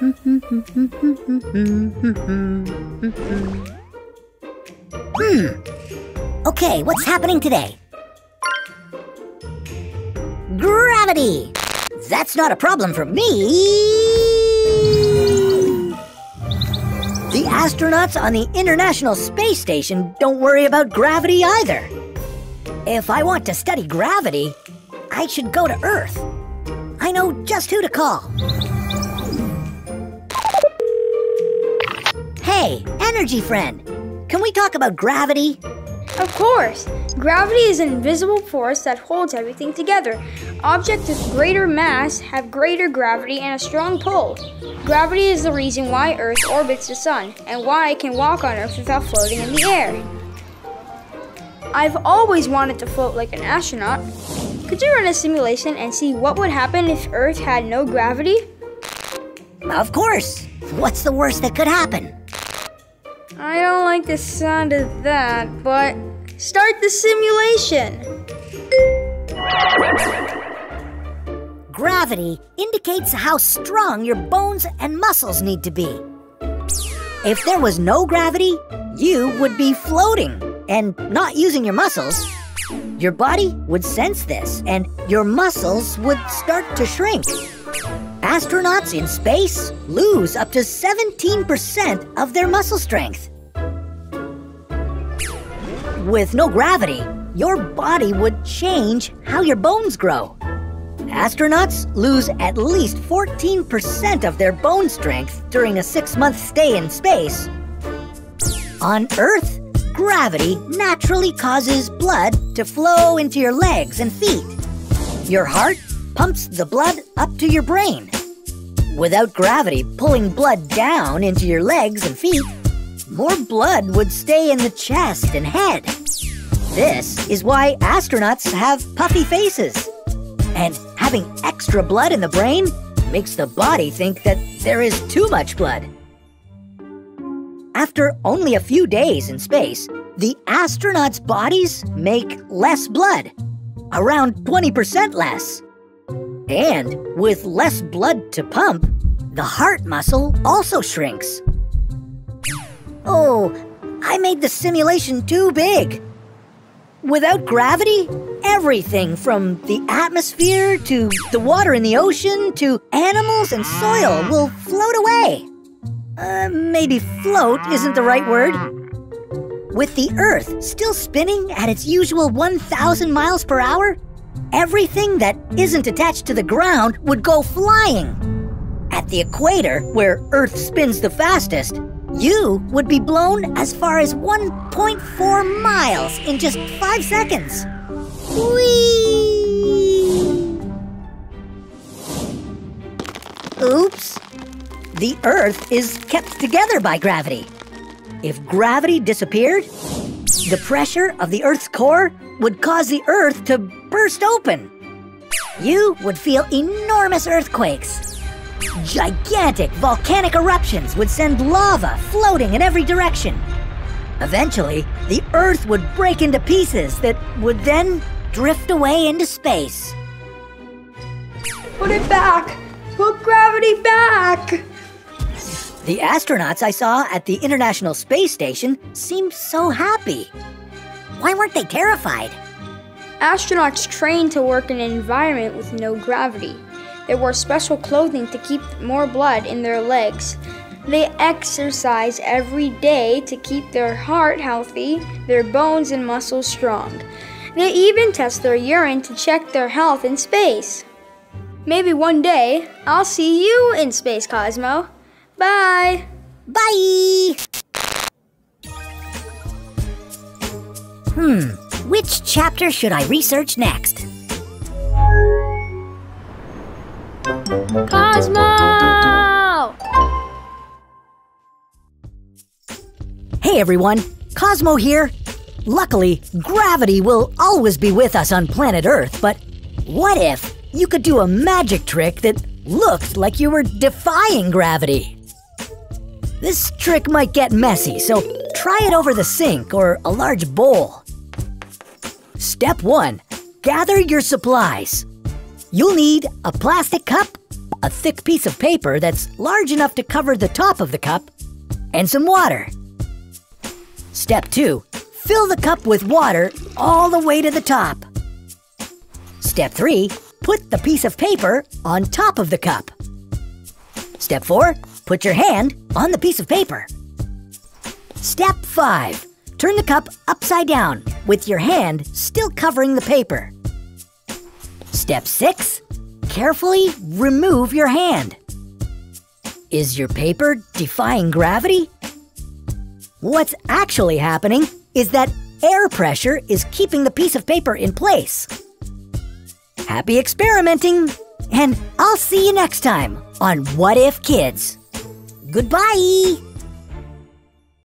Hmm. Okay, what's happening today? Gravity! That's not a problem for me! The astronauts on the International Space Station don't worry about gravity either. If I want to study gravity, I should go to Earth. I know just who to call. Hey, EnergyFriend, can we talk about gravity? Of course. Gravity is an invisible force that holds everything together. Objects with greater mass have greater gravity and a strong pull. Gravity is the reason why Earth orbits the Sun and why it can walk on Earth without floating in the air. I've always wanted to float like an astronaut. Could you run a simulation and see what would happen if Earth had no gravity? Of course. What's the worst that could happen? I don't like the sound of that, but start the simulation. Gravity indicates how strong your bones and muscles need to be. If there was no gravity, you would be floating and not using your muscles. Your body would sense this and your muscles would start to shrink. Astronauts in space lose up to 17% of their muscle strength. With no gravity, your body would change how your bones grow. Astronauts lose at least 14% of their bone strength during a six month stay in space. On Earth, gravity naturally causes blood to flow into your legs and feet. Your heart pumps the blood up to your brain. Without gravity pulling blood down into your legs and feet, more blood would stay in the chest and head. This is why astronauts have puffy faces. And having extra blood in the brain makes the body think that there is too much blood. After only a few days in space, the astronauts' bodies make less blood, around 20% less. And with less blood to pump, the heart muscle also shrinks. Oh, I made the simulation too big. Without gravity, everything from the atmosphere to the water in the ocean to animals and soil will float away. Uh, maybe float isn't the right word. With the Earth still spinning at its usual 1,000 miles per hour, everything that isn't attached to the ground would go flying. At the equator, where Earth spins the fastest, you would be blown as far as 1.4 miles in just five seconds. Whee! Oops. The Earth is kept together by gravity. If gravity disappeared, the pressure of the Earth's core would cause the Earth to burst open. You would feel enormous earthquakes Gigantic volcanic eruptions would send lava floating in every direction. Eventually, the Earth would break into pieces that would then drift away into space. Put it back! Put gravity back! The astronauts I saw at the International Space Station seemed so happy. Why weren't they terrified? Astronauts train to work in an environment with no gravity. They wore special clothing to keep more blood in their legs. They exercise every day to keep their heart healthy, their bones and muscles strong. They even test their urine to check their health in space. Maybe one day I'll see you in space, Cosmo. Bye. Bye. Hmm, which chapter should I research next? Cosmo! Hey everyone, Cosmo here. Luckily, gravity will always be with us on planet Earth, but what if you could do a magic trick that looked like you were defying gravity? This trick might get messy, so try it over the sink or a large bowl. Step 1 Gather your supplies. You'll need a plastic cup, a thick piece of paper that's large enough to cover the top of the cup and some water. Step 2. Fill the cup with water all the way to the top. Step 3. Put the piece of paper on top of the cup. Step 4. Put your hand on the piece of paper. Step 5. Turn the cup upside down with your hand still covering the paper. Step 6. Carefully remove your hand. Is your paper defying gravity? What's actually happening is that air pressure is keeping the piece of paper in place. Happy experimenting! And I'll see you next time on What If Kids. Goodbye!